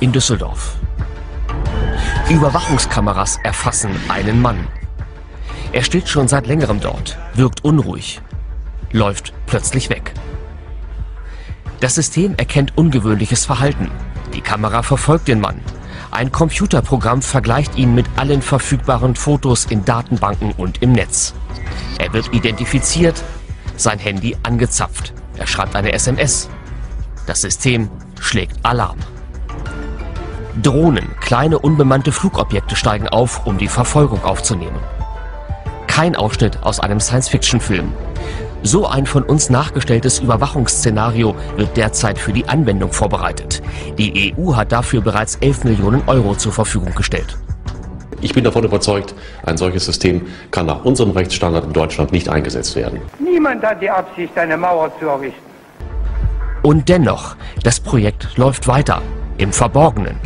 in Düsseldorf. Überwachungskameras erfassen einen Mann. Er steht schon seit längerem dort, wirkt unruhig, läuft plötzlich weg. Das System erkennt ungewöhnliches Verhalten. Die Kamera verfolgt den Mann. Ein Computerprogramm vergleicht ihn mit allen verfügbaren Fotos in Datenbanken und im Netz. Er wird identifiziert, sein Handy angezapft. Er schreibt eine SMS. Das System schlägt Alarm. Drohnen, kleine unbemannte Flugobjekte steigen auf, um die Verfolgung aufzunehmen. Kein Ausschnitt aus einem Science-Fiction-Film. So ein von uns nachgestelltes Überwachungsszenario wird derzeit für die Anwendung vorbereitet. Die EU hat dafür bereits 11 Millionen Euro zur Verfügung gestellt. Ich bin davon überzeugt, ein solches System kann nach unserem Rechtsstandard in Deutschland nicht eingesetzt werden. Niemand hat die Absicht, eine Mauer zu errichten. Und dennoch, das Projekt läuft weiter, im Verborgenen.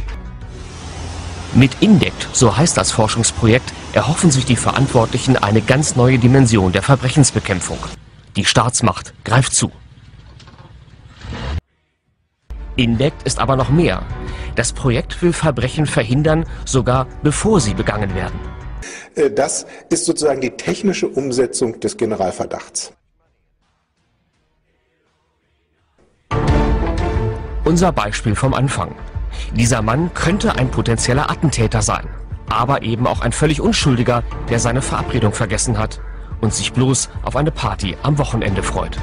Mit INDECT, so heißt das Forschungsprojekt, erhoffen sich die Verantwortlichen eine ganz neue Dimension der Verbrechensbekämpfung. Die Staatsmacht greift zu. INDECT ist aber noch mehr. Das Projekt will Verbrechen verhindern, sogar bevor sie begangen werden. Äh, das ist sozusagen die technische Umsetzung des Generalverdachts. Unser Beispiel vom Anfang. Dieser Mann könnte ein potenzieller Attentäter sein, aber eben auch ein völlig Unschuldiger, der seine Verabredung vergessen hat und sich bloß auf eine Party am Wochenende freut.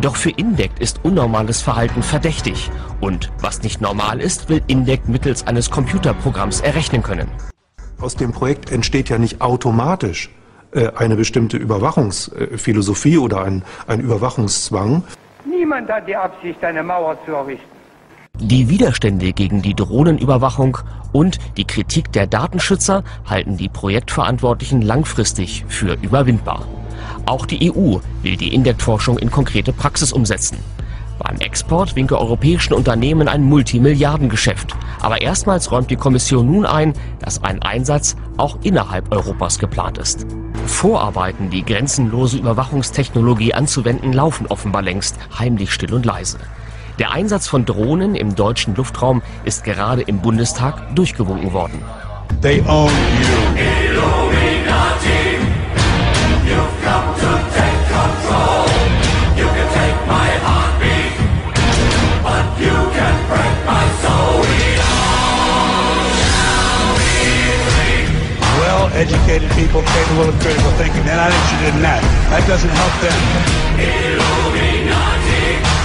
Doch für Indect ist unnormales Verhalten verdächtig und was nicht normal ist, will Indect mittels eines Computerprogramms errechnen können. Aus dem Projekt entsteht ja nicht automatisch äh, eine bestimmte Überwachungsphilosophie oder ein, ein Überwachungszwang. Niemand hat die Absicht, eine Mauer zu errichten. Die Widerstände gegen die Drohnenüberwachung und die Kritik der Datenschützer halten die Projektverantwortlichen langfristig für überwindbar. Auch die EU will die Indect-Forschung in konkrete Praxis umsetzen. Beim Export winke europäischen Unternehmen ein Multimilliardengeschäft. Aber erstmals räumt die Kommission nun ein, dass ein Einsatz auch innerhalb Europas geplant ist. Vorarbeiten, die grenzenlose Überwachungstechnologie anzuwenden, laufen offenbar längst heimlich still und leise. Der Einsatz von Drohnen im deutschen Luftraum ist gerade im Bundestag durchgewunken worden. They own you. Illuminati. You've come to take control. You can take my heartbeat, but you can break my soul. We free. Well-educated people capable of critical thinking. They're not interested in that. That doesn't help them. Illuminati.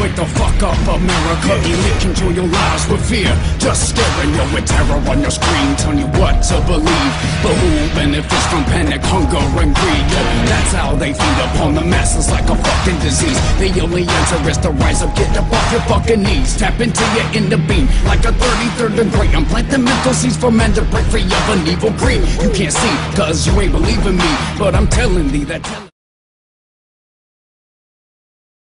Wake the fuck up, America. Elite control your lives with fear. Just staring you with terror on your screen, telling you what to believe. But who benefits from panic, hunger, and greed? Yo, that's how they feed upon the masses like a fucking disease. The only answer is to rise up, get up off your fucking knees. Tap into your inner being like a 33rd degree. I'm planting mental seeds for men to break free of an evil greed. You can't see, cause you ain't believing me. But I'm telling thee that.